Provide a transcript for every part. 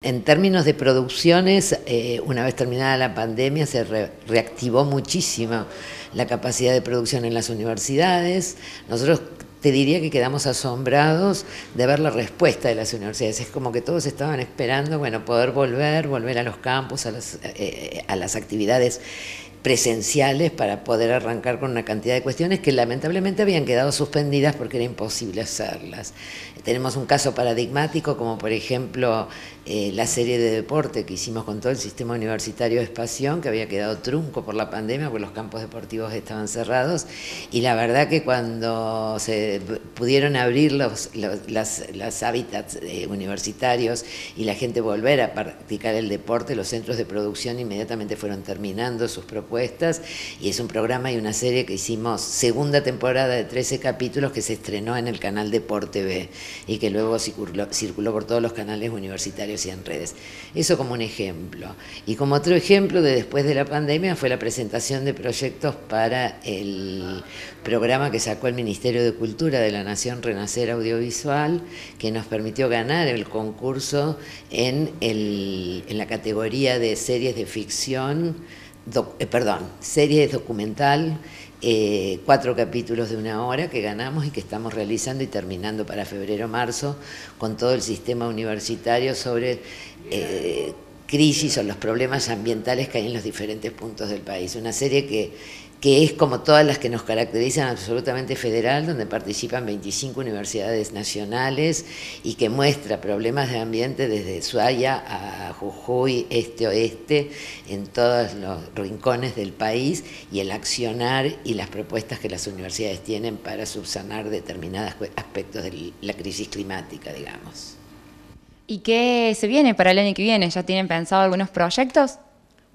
En términos de producciones, eh, una vez terminada la pandemia se reactivó muchísimo la capacidad de producción en las universidades. Nosotros te diría que quedamos asombrados de ver la respuesta de las universidades. Es como que todos estaban esperando, bueno, poder volver, volver a los campos, las, eh, a las actividades presenciales para poder arrancar con una cantidad de cuestiones que lamentablemente habían quedado suspendidas porque era imposible hacerlas. Tenemos un caso paradigmático como por ejemplo eh, la serie de deporte que hicimos con todo el sistema universitario de Espación, que había quedado trunco por la pandemia porque los campos deportivos estaban cerrados y la verdad que cuando se pudieron abrir los, las, hábitats eh, universitarios y la gente volver a practicar el deporte, los centros de producción inmediatamente fueron terminando sus propuestas y es un programa y una serie que hicimos segunda temporada de 13 capítulos que se estrenó en el canal Deporte B y que luego circuló, por todos los canales universitarios y en redes. Eso como un ejemplo. Y como otro ejemplo de después de la pandemia fue la presentación de proyectos para el programa que sacó el Ministerio de Cultura de la Nación Renacer Audiovisual, que nos permitió ganar el concurso en la categoría de series de ficción eh, perdón, serie documental, eh, cuatro capítulos de una hora que ganamos y que estamos realizando y terminando para febrero-marzo con todo el sistema universitario sobre eh, crisis o los problemas ambientales que hay en los diferentes puntos del país. Una serie que que es como todas las que nos caracterizan absolutamente federal, donde participan 25 universidades nacionales y que muestra problemas de ambiente desde Suaya a Jujuy, este-oeste, en todos los rincones del país y el accionar y las propuestas que las universidades tienen para subsanar determinados aspectos de la crisis climática, digamos. ¿Y qué se viene para el año que viene? ¿Ya tienen pensado algunos proyectos?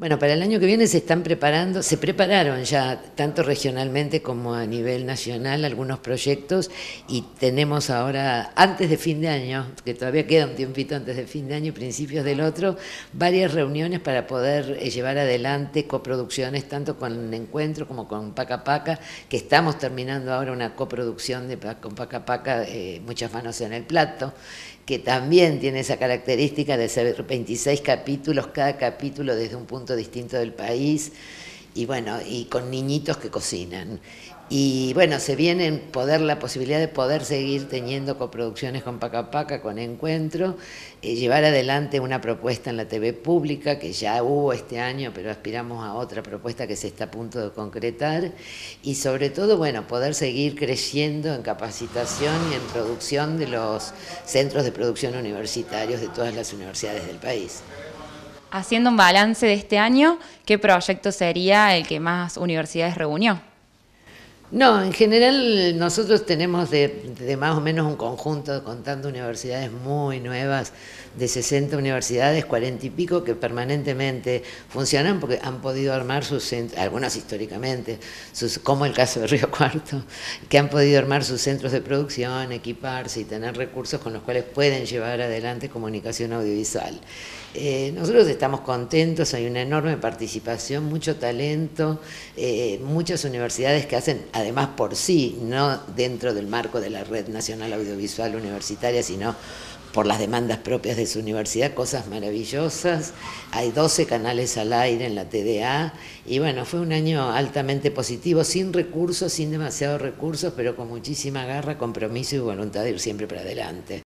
Bueno, para el año que viene se están preparando, se prepararon ya tanto regionalmente como a nivel nacional algunos proyectos y tenemos ahora, antes de fin de año, que todavía queda un tiempito antes de fin de año y principios del otro, varias reuniones para poder eh, llevar adelante coproducciones tanto con Encuentro como con Paca Paca, que estamos terminando ahora una coproducción de, con Paca Paca, eh, Muchas manos en el plato, que también tiene esa característica de ser 26 capítulos, cada capítulo desde un punto distinto del país, y bueno, y con niñitos que cocinan. Y bueno, se viene poder la posibilidad de poder seguir teniendo coproducciones con Paca Paca, con Encuentro, eh, llevar adelante una propuesta en la TV pública que ya hubo este año, pero aspiramos a otra propuesta que se está a punto de concretar y sobre todo, bueno, poder seguir creciendo en capacitación y en producción de los centros de producción universitarios de todas las universidades del país. Haciendo un balance de este año, ¿qué proyecto sería el que más universidades reunió? No, en general nosotros tenemos de, más o menos un conjunto, contando universidades muy nuevas, de 60 universidades, 40 y pico, que permanentemente funcionan porque han podido armar sus centros, algunas históricamente, como el caso de Río Cuarto, que han podido armar sus centros de producción, equiparse y tener recursos con los cuales pueden llevar adelante comunicación audiovisual. Eh, nosotros estamos contentos, hay una enorme participación, mucho talento, eh, muchas universidades que hacen, además por sí, no dentro del marco de la Red Nacional Audiovisual Universitaria, sino por las demandas propias de su universidad, cosas maravillosas. Hay 12 canales al aire en la TDA y bueno, fue un año altamente positivo, sin recursos, sin demasiados recursos, pero con muchísima garra, compromiso y voluntad de ir siempre para adelante.